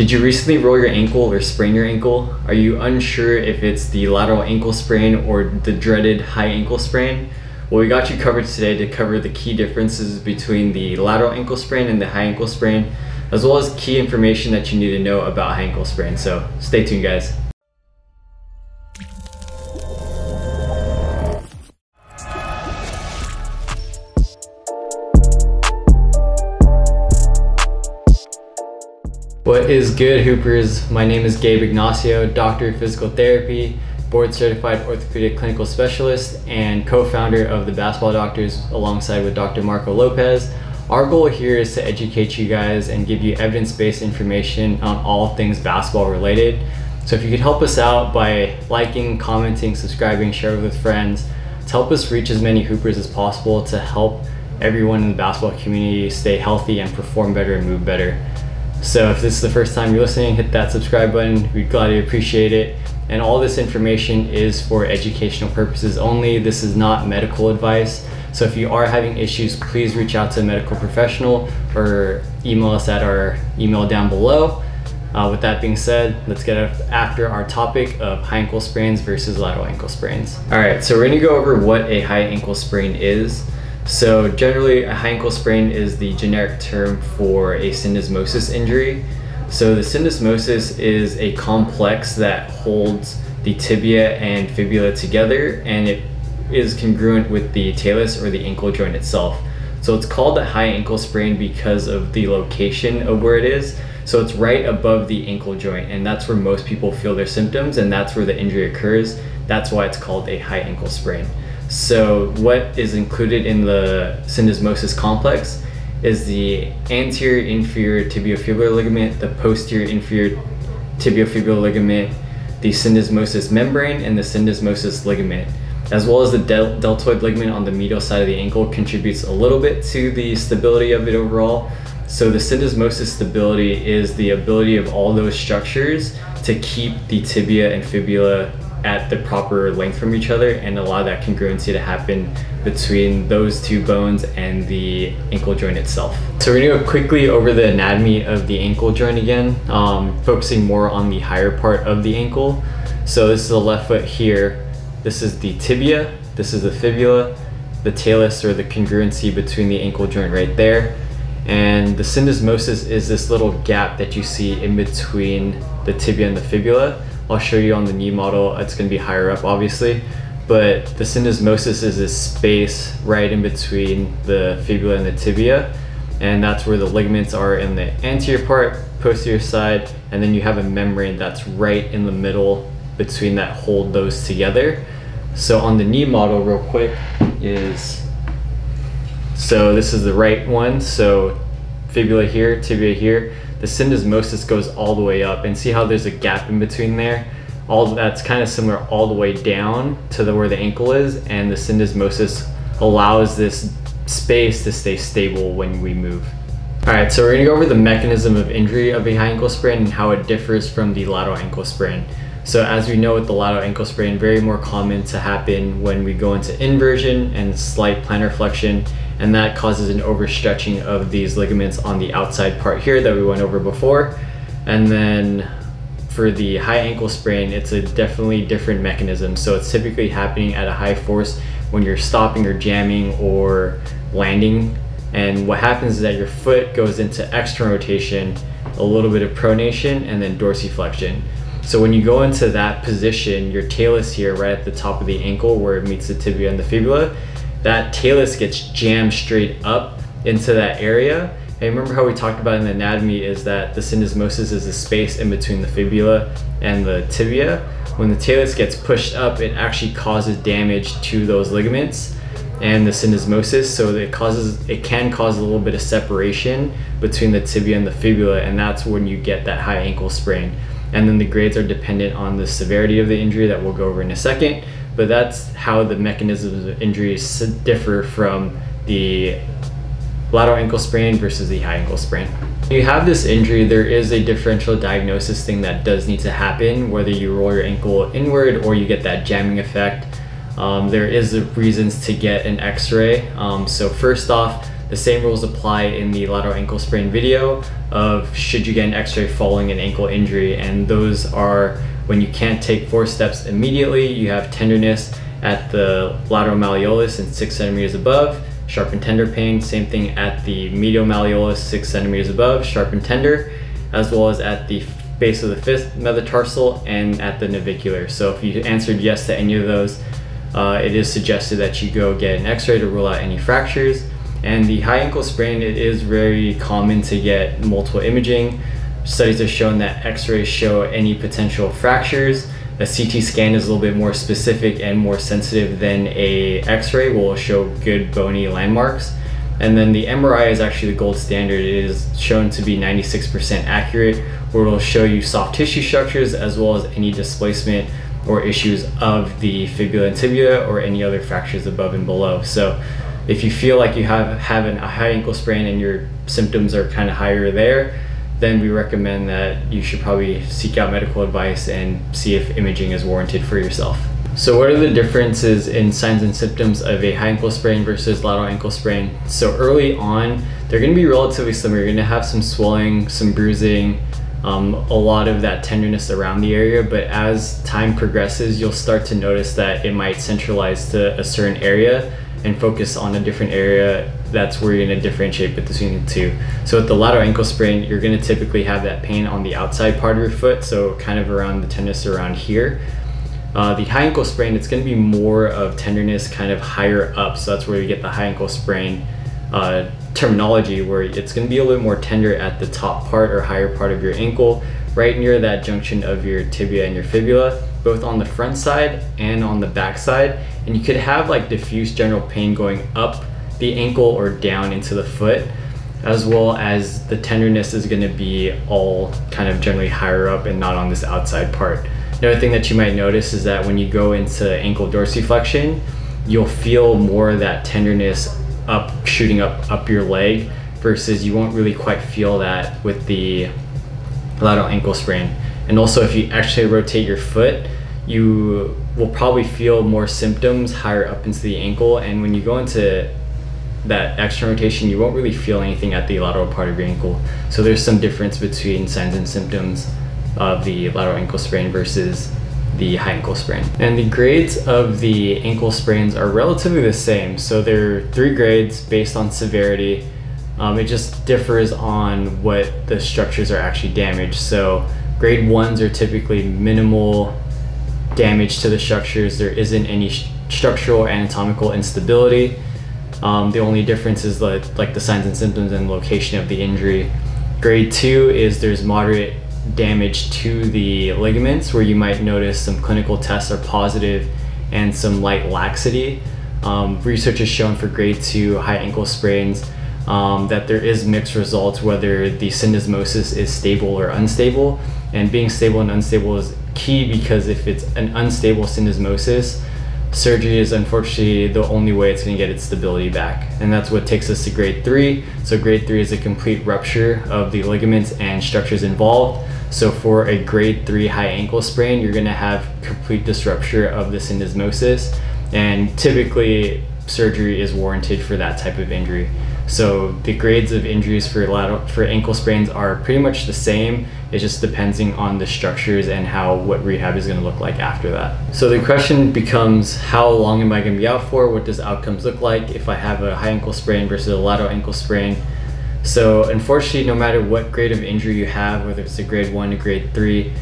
Did you recently roll your ankle or sprain your ankle? Are you unsure if it's the lateral ankle sprain or the dreaded high ankle sprain? Well, we got you covered today to cover the key differences between the lateral ankle sprain and the high ankle sprain, as well as key information that you need to know about high ankle sprain. So stay tuned, guys. What is good, Hoopers? My name is Gabe Ignacio, Doctor of Physical Therapy, board certified orthopedic clinical specialist, and co founder of the Basketball Doctors alongside with Dr. Marco Lopez. Our goal here is to educate you guys and give you evidence based information on all things basketball related. So if you could help us out by liking, commenting, subscribing, sharing with friends to help us reach as many Hoopers as possible to help everyone in the basketball community stay healthy and perform better and move better. So if this is the first time you're listening, hit that subscribe button. We'd gladly appreciate it. And all this information is for educational purposes only. This is not medical advice. So if you are having issues, please reach out to a medical professional or email us at our email down below. Uh, with that being said, let's get after our topic of high ankle sprains versus lateral ankle sprains. All right, so we're gonna go over what a high ankle sprain is. So generally a high ankle sprain is the generic term for a syndesmosis injury. So the syndesmosis is a complex that holds the tibia and fibula together and it is congruent with the talus or the ankle joint itself. So it's called a high ankle sprain because of the location of where it is. So it's right above the ankle joint and that's where most people feel their symptoms and that's where the injury occurs. That's why it's called a high ankle sprain. So what is included in the syndesmosis complex is the anterior inferior tibiofibular ligament, the posterior inferior tibiofibular ligament, the syndesmosis membrane, and the syndesmosis ligament, as well as the del deltoid ligament on the medial side of the ankle contributes a little bit to the stability of it overall. So the syndesmosis stability is the ability of all those structures to keep the tibia and fibula at the proper length from each other and allow that congruency to happen between those two bones and the ankle joint itself. So we're gonna go quickly over the anatomy of the ankle joint again, um, focusing more on the higher part of the ankle. So this is the left foot here. This is the tibia, this is the fibula, the talus or the congruency between the ankle joint right there. And the syndesmosis is this little gap that you see in between the tibia and the fibula I'll show you on the knee model. It's going to be higher up, obviously. But the syndesmosis is this space right in between the fibula and the tibia. And that's where the ligaments are in the anterior part, posterior side. And then you have a membrane that's right in the middle between that hold those together. So on the knee model real quick is, so this is the right one. So fibula here, tibia here the syndesmosis goes all the way up and see how there's a gap in between there? All that's kind of similar all the way down to the where the ankle is and the syndesmosis allows this space to stay stable when we move. All right so we're to go over the mechanism of injury of a high ankle sprain and how it differs from the lateral ankle sprain so as we know with the lateral ankle sprain very more common to happen when we go into inversion and slight plantar flexion and that causes an overstretching of these ligaments on the outside part here that we went over before. And then for the high ankle sprain, it's a definitely different mechanism. So it's typically happening at a high force when you're stopping or jamming or landing. And what happens is that your foot goes into external rotation, a little bit of pronation, and then dorsiflexion. So when you go into that position, your talus here right at the top of the ankle where it meets the tibia and the fibula, that talus gets jammed straight up into that area. And remember how we talked about in the anatomy is that the syndesmosis is the space in between the fibula and the tibia. When the talus gets pushed up, it actually causes damage to those ligaments and the syndesmosis. So it causes, it can cause a little bit of separation between the tibia and the fibula, and that's when you get that high ankle sprain. And then the grades are dependent on the severity of the injury that we'll go over in a second but that's how the mechanisms of injuries differ from the lateral ankle sprain versus the high ankle sprain. When you have this injury, there is a differential diagnosis thing that does need to happen, whether you roll your ankle inward or you get that jamming effect. Um, there is reasons to get an x-ray. Um, so first off, The same rules apply in the lateral ankle sprain video of should you get an x-ray following an ankle injury and those are when you can't take four steps immediately, you have tenderness at the lateral malleolus and six centimeters above, sharp and tender pain, same thing at the medial malleolus, six centimeters above, sharp and tender, as well as at the base of the fifth metatarsal and at the navicular. So if you answered yes to any of those, uh, it is suggested that you go get an x-ray to rule out any fractures. And the high ankle sprain, it is very common to get multiple imaging. Studies have shown that x-rays show any potential fractures. A CT scan is a little bit more specific and more sensitive than a x-ray will show good bony landmarks. And then the MRI is actually the gold standard. It is shown to be 96% accurate, where it'll show you soft tissue structures as well as any displacement or issues of the fibula and tibia or any other fractures above and below. So if you feel like you have, an, a high ankle sprain and your symptoms are kind of higher there, then we recommend that you should probably seek out medical advice and see if imaging is warranted for yourself. So what are the differences in signs and symptoms of a high ankle sprain versus lateral ankle sprain? So early on, they're gonna be relatively similar. You're gonna have some swelling, some bruising, um, a lot of that tenderness around the area, but as time progresses, you'll start to notice that it might centralize to a certain area and focus on a different area. That's where you're gonna differentiate between the two. So with the lateral ankle sprain, you're gonna typically have that pain on the outside part of your foot, so kind of around the tenderness around here. Uh, the high ankle sprain, it's to be more of tenderness kind of higher up. So that's where you get the high ankle sprain uh, terminology, where it's to be a little more tender at the top part or higher part of your ankle, right near that junction of your tibia and your fibula, both on the front side and on the back side. And you could have like diffuse general pain going up the ankle or down into the foot, as well as the tenderness is going to be all kind of generally higher up and not on this outside part. Another thing that you might notice is that when you go into ankle dorsiflexion, you'll feel more of that tenderness up, shooting up, up your leg versus you won't really quite feel that with the lateral ankle sprain. And also if you actually rotate your foot, you will probably feel more symptoms higher up into the ankle. And when you go into that external rotation, you won't really feel anything at the lateral part of your ankle. So there's some difference between signs and symptoms of the lateral ankle sprain versus the high ankle sprain. And the grades of the ankle sprains are relatively the same. So there are three grades based on severity. Um, it just differs on what the structures are actually damaged. So grade ones are typically minimal damage to the structures. There isn't any structural anatomical instability. Um, the only difference is like, like the signs and symptoms and location of the injury. Grade two is there's moderate damage to the ligaments where you might notice some clinical tests are positive and some light laxity. Um, research has shown for grade 2 high ankle sprains um, that there is mixed results whether the syndesmosis is stable or unstable. And being stable and unstable is key because if it's an unstable syndesmosis, surgery is unfortunately the only way it's going to get its stability back. And that's what takes us to grade 3. So grade 3 is a complete rupture of the ligaments and structures involved. So for a grade three high ankle sprain, you're gonna have complete disruption of the syndesmosis and typically surgery is warranted for that type of injury. So the grades of injuries for lateral, for ankle sprains are pretty much the same. It just depending on the structures and how what rehab is going to look like after that. So the question becomes how long am I going to be out for? What does outcomes look like if I have a high ankle sprain versus a lateral ankle sprain? So unfortunately, no matter what grade of injury you have, whether it's a grade one to grade three,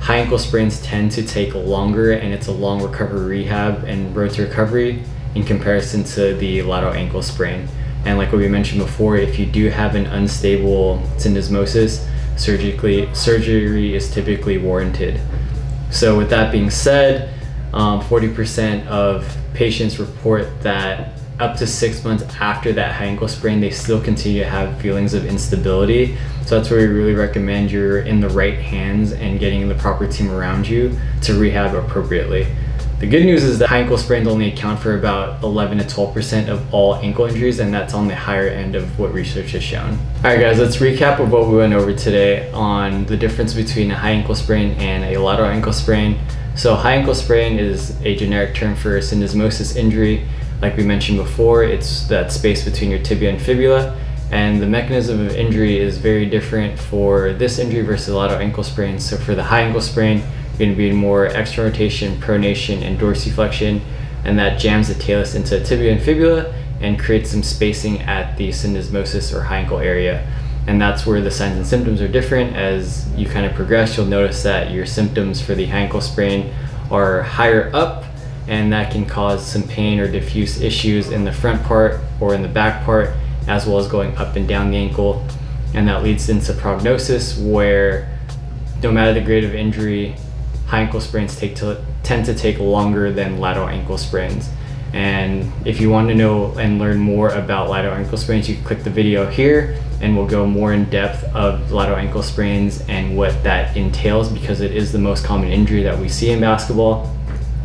high ankle sprains tend to take longer and it's a long recovery rehab and road to recovery in comparison to the lateral ankle sprain. And like what we mentioned before, if you do have an unstable syndesmosis, surgically surgery is typically warranted. So with that being said, 40% um, of patients report that up to six months after that high ankle sprain, they still continue to have feelings of instability. So that's where we really recommend you're in the right hands and getting the proper team around you to rehab appropriately. The good news is that high ankle sprains only account for about 11 to 12% of all ankle injuries, and that's on the higher end of what research has shown. All right, guys, let's recap of what we went over today on the difference between a high ankle sprain and a lateral ankle sprain. So, high ankle sprain is a generic term for syndesmosis injury Like we mentioned before, it's that space between your tibia and fibula. And the mechanism of injury is very different for this injury versus a lateral ankle sprain. So for the high ankle sprain, you're going to be in more external rotation, pronation, and dorsiflexion, and that jams the talus into tibia and fibula and creates some spacing at the syndesmosis or high ankle area. And that's where the signs and symptoms are different. As you kind of progress, you'll notice that your symptoms for the high ankle sprain are higher up and that can cause some pain or diffuse issues in the front part or in the back part as well as going up and down the ankle and that leads into prognosis where no matter the grade of injury high ankle sprains take to, tend to take longer than lateral ankle sprains and if you want to know and learn more about lateral ankle sprains you can click the video here and we'll go more in depth of lateral ankle sprains and what that entails because it is the most common injury that we see in basketball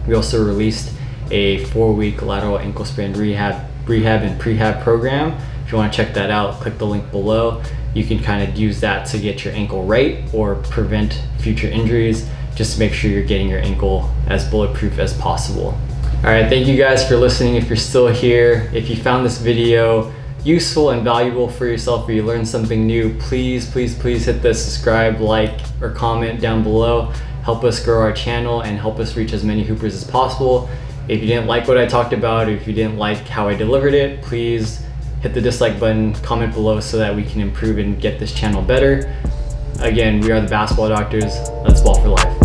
we also released a four week lateral ankle sprain rehab, rehab and prehab program. If you want to check that out, click the link below. You can kind of use that to get your ankle right or prevent future injuries. Just to make sure you're getting your ankle as bulletproof as possible. All right, thank you guys for listening. If you're still here, if you found this video useful and valuable for yourself or you learned something new, please, please, please hit the subscribe, like, or comment down below help us grow our channel and help us reach as many hoopers as possible. If you didn't like what I talked about, if you didn't like how I delivered it, please hit the dislike button, comment below so that we can improve and get this channel better. Again, we are the Basketball Doctors. Let's ball for life.